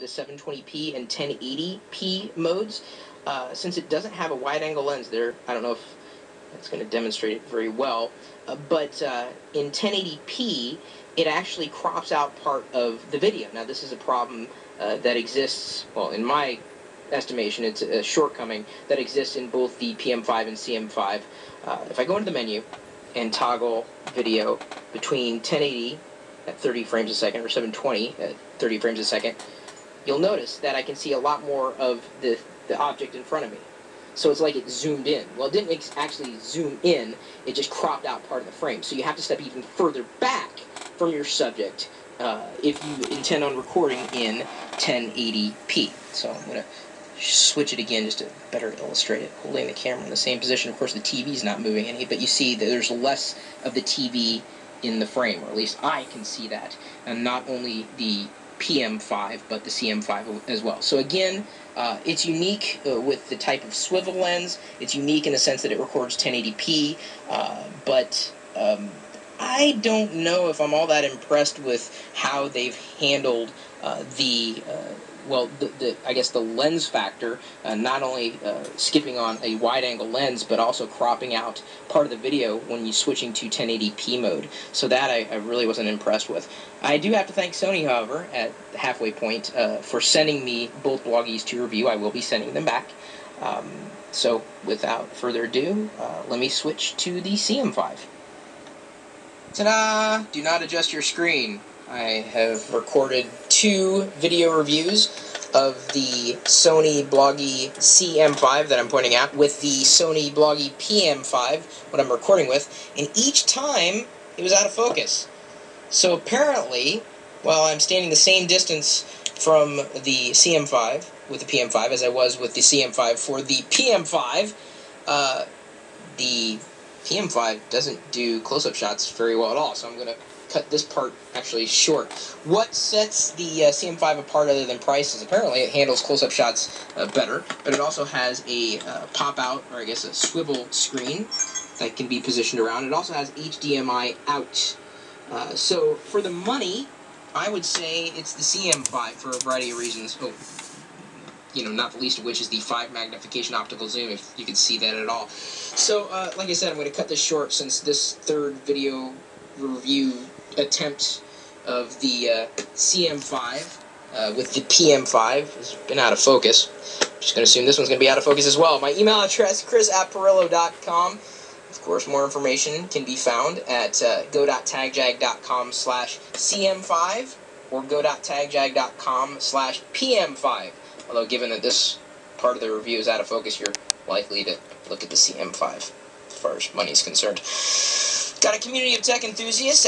the 720p and 1080p modes. Uh, since it doesn't have a wide angle lens there, I don't know if it's going to demonstrate it very well, uh, but uh, in 1080p, it actually crops out part of the video. Now, this is a problem uh, that exists, well, in my estimation, it's a shortcoming that exists in both the PM5 and CM5. Uh, if I go into the menu and toggle video between 1080 at 30 frames a second or 720 at 30 frames a second, you'll notice that I can see a lot more of the, the object in front of me. So it's like it zoomed in. Well, it didn't actually zoom in, it just cropped out part of the frame. So you have to step even further back from your subject uh, if you intend on recording in 1080p. So I'm going to switch it again just to better illustrate it. Holding the camera in the same position. Of course, the TV is not moving any, but you see that there's less of the TV in the frame, or at least I can see that. And not only the PM5, but the CM5 as well. So again, uh, it's unique uh, with the type of swivel lens. It's unique in the sense that it records 1080p, uh, but um, I don't know if I'm all that impressed with how they've handled uh, the uh, well, the, the, I guess the lens factor, uh, not only uh, skipping on a wide angle lens, but also cropping out part of the video when you're switching to 1080p mode. So that I, I really wasn't impressed with. I do have to thank Sony, however, at halfway point, uh, for sending me both Bloggies to review. I will be sending them back. Um, so without further ado, uh, let me switch to the CM5. Ta-da! Do not adjust your screen. I have recorded two video reviews of the Sony Bloggie CM5 that I'm pointing at with the Sony Bloggie PM5, what I'm recording with, and each time it was out of focus. So apparently, while I'm standing the same distance from the CM5 with the PM5 as I was with the CM5 for the PM5, uh, the PM5 doesn't do close-up shots very well at all, so I'm going to cut this part actually short. What sets the uh, CM5 apart other than price is apparently it handles close-up shots uh, better, but it also has a uh, pop-out, or I guess a swivel screen that can be positioned around. It also has HDMI out. Uh, so for the money, I would say it's the CM5 for a variety of reasons. Oh, you know, not the least of which is the 5 magnification optical zoom, if you can see that at all. So, uh, like I said, I'm going to cut this short since this third video review attempt of the uh, CM5 uh, with the PM5 has been out of focus. I'm Just going to assume this one's going to be out of focus as well. My email address, chris at pirillo.com. Of course, more information can be found at uh, go.tagjag.com slash cm5 or go.tagjag.com slash pm5. Although, given that this part of the review is out of focus, you're likely to look at the CM5 as far as money is concerned. Got a community of tech enthusiasts